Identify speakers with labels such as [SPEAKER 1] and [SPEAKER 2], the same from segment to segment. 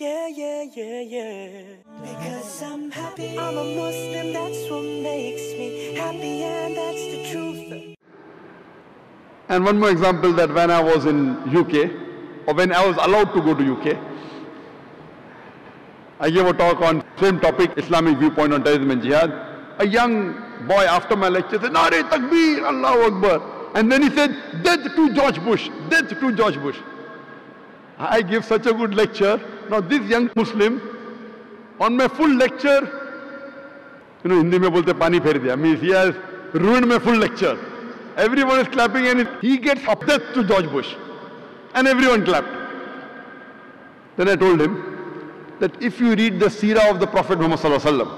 [SPEAKER 1] Yeah, yeah, yeah, yeah. Because I'm happy. I'm a Muslim, that's what makes me happy, and that's the truth.
[SPEAKER 2] And one more example that when I was in UK, or when I was allowed to go to UK, I gave a talk on same topic, Islamic viewpoint on terrorism and jihad. A young boy after my lecture said, Nare Takbir, Allahu Akbar. And then he said, death to George Bush, death to George Bush. I give such a good lecture. Now this young Muslim, on my full lecture, you know, Hindi me bolte pani pher diya. Means he has ruined my full lecture. Everyone is clapping and he gets up there to George Bush. And everyone clapped. Then I told him that if you read the seerah of the Prophet Muhammad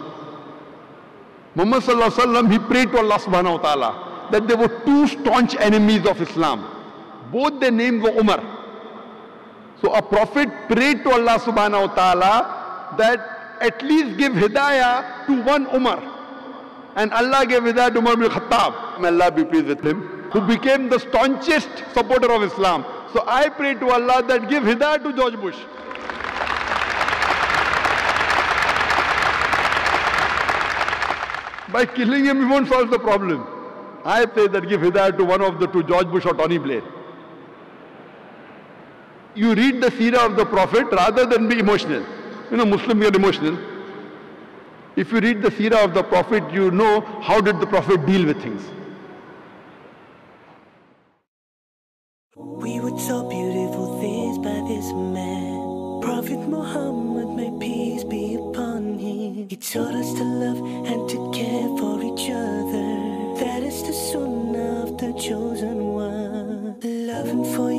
[SPEAKER 2] Muhammad he prayed to Allah subhanahu wa ta'ala that there were two staunch enemies of Islam. Both their names were Umar. So a prophet prayed to Allah subhanahu wa ta'ala that at least give hidayah to one Umar. And Allah gave hidayah to Umar bin Khattab. May Allah be pleased with him. Who became the staunchest supporter of Islam. So I pray to Allah that give hidayah to George Bush. By killing him, we won't solve the problem. I pray that give hidayah to one of the two, George Bush or Tony Blair you read the seerah of the Prophet rather than be emotional. You know, Muslims get emotional. If you read the seerah of the Prophet, you know how did the Prophet deal with things.
[SPEAKER 1] We were taught beautiful things by this man. Prophet Muhammad, may peace be upon him. He taught us to love and to care for each other. That is the sunnah of the chosen one. Him for